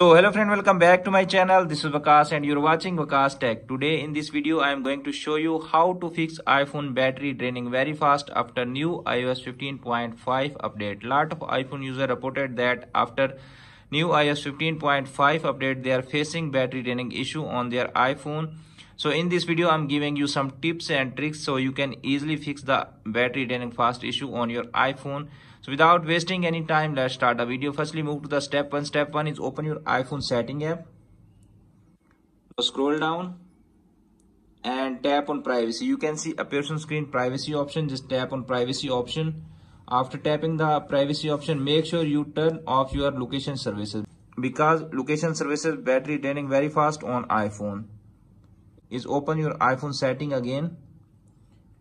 So hello friend welcome back to my channel this is Waqas and you're watching Waqas Tech. Today in this video I am going to show you how to fix iPhone battery draining very fast after new iOS 15.5 update. Lot of iPhone user reported that after new iOS 15.5 update they are facing battery draining issue on their iPhone. So in this video I'm giving you some tips and tricks so you can easily fix the battery draining fast issue on your iPhone. So without wasting any time, let's start the video. Firstly, move to the step one. Step one is open your iPhone setting app. So scroll down and tap on privacy. You can see appears on screen privacy option. Just tap on privacy option. After tapping the privacy option, make sure you turn off your location services because location services battery draining very fast on iPhone. Is open your iPhone setting again.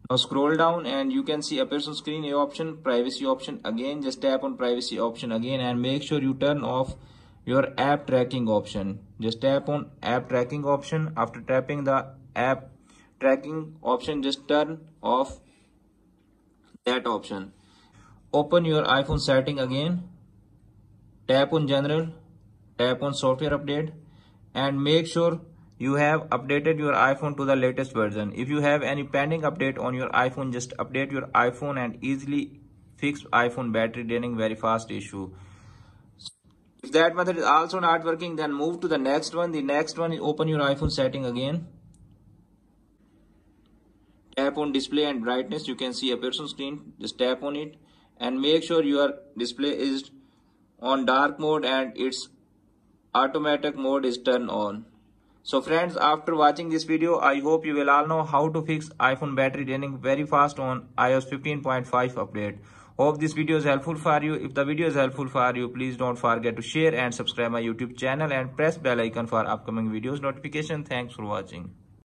Now scroll down and you can see a person screen a option privacy option again. Just tap on privacy option again and make sure you turn off your app tracking option. Just tap on app tracking option. After tapping the app tracking option just turn off that option. Open your iphone setting again. Tap on general. Tap on software update and make sure you have updated your iphone to the latest version. If you have any pending update on your iphone just update your iphone and easily fix iphone battery draining very fast issue. If that method is also not working then move to the next one. The next one is open your iphone setting again. Tap on display and brightness. You can see a person screen. Just tap on it and make sure your display is on dark mode and its automatic mode is turned on so friends, after watching this video, I hope you will all know how to fix iPhone battery draining very fast on iOS 15.5 update. Hope this video is helpful for you. If the video is helpful for you, please don't forget to share and subscribe my YouTube channel and press bell icon for upcoming videos notification. Thanks for watching.